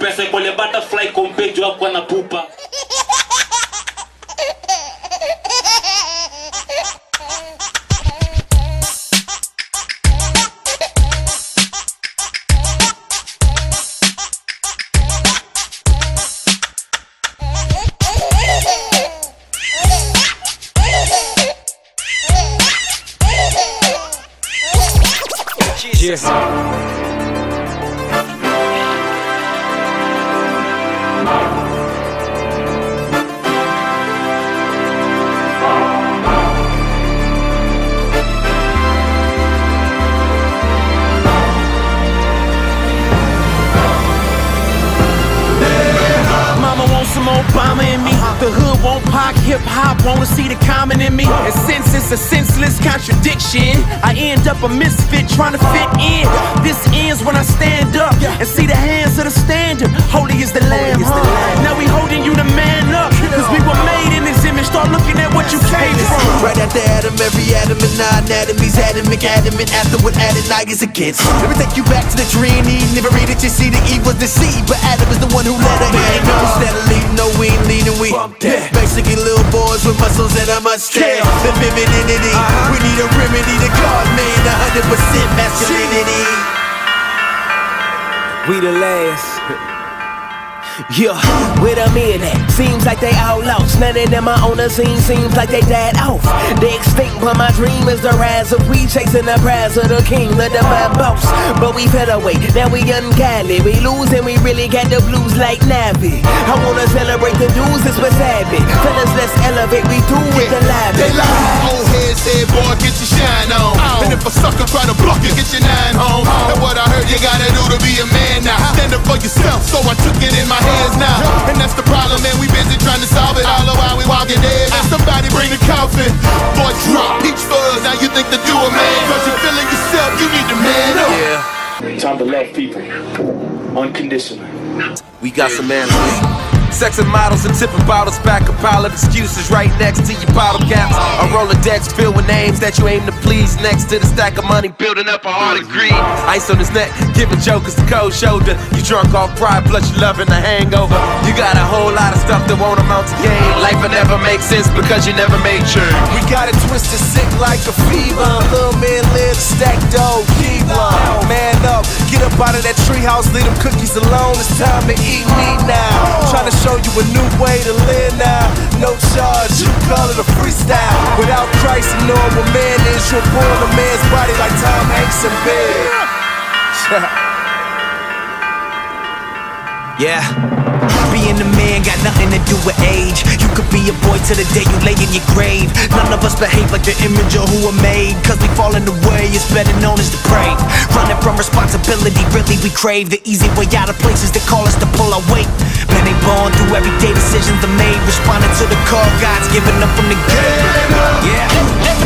pensa em colher butterfly com o de água na pupa. Yeah. Some Obama in me. The hood won't pop, hip hop wanna see the common in me. And since it's a senseless contradiction, I end up a misfit trying to fit in. This ends when I stand up and see the hands of the standard. Holy is the lamb, huh? You came from. Right after Adam, every atom and nine atomies, adamant, adamant, after what Adam I is against. Let me take you back to the dream, Eve, never read it, you see the Eve was deceived, but Adam is the one who let her in. Instead of leading, no, we ain't leading, we basically little boys with muscles and a mustache. The femininity, uh-huh. we need a remedy to God, man, 100% masculinity. We the last. Yeah, where them in at? Seems like they all lost. None of them are on the scene, seems like they died off. They extinct, but my dream is the rise of we chasing the prize of the king, of the my boss. But we fell away, now we ungodly. We lose and we really got the blues like Navy. I wanna celebrate the dudes, it's what's happening. Fellas, let's elevate, we do with the live. They lie. Old head said, boy, get your shine on. Oh. And if a sucker try to block you, get your nine home. Oh. And what I heard you gotta do to be a man now. Stand up for yourself, so I took it in my hands now. And that's the problem, man. We busy trying to solve it all the while we walking dead. Man, somebody bring the coffin. Boy, drop each fuzz. Now you think to do a man. Cause you're feeling yourself, you need to man up. time to love people unconditionally We got some answers. Sex and models and tipping bottles back a pile of excuses right next to your bottle caps. A Rolodex filled with names that you aim to please. Next to the stack of money building up a heart of greed. Ice on his neck, giving jokers the cold shoulder. You drunk off pride, plus you loving the hangover. You got a whole lot of stuff that won't amount to gain. Life will never make sense because you never made sure. We got it twisted, sick out of that treehouse, leave them cookies alone. It's time to eat meat now. Trying to show you a new way to live now. No charge, you call it a freestyle. Without Christ, know what man is. You're born a man's body like Tom Hanks in Big. Yeah. Being a man got nothing to do with age. You could be a boy till the day you lay in your grave. None of us behave like the image of who we're made. Cause we fall in the way, it's better known as the prey. Running from responsibility, really we crave the easy way out of places that call us to pull our weight. Man, they born through everyday decisions they made. Responding to the call, God's giving up from the game. Yeah.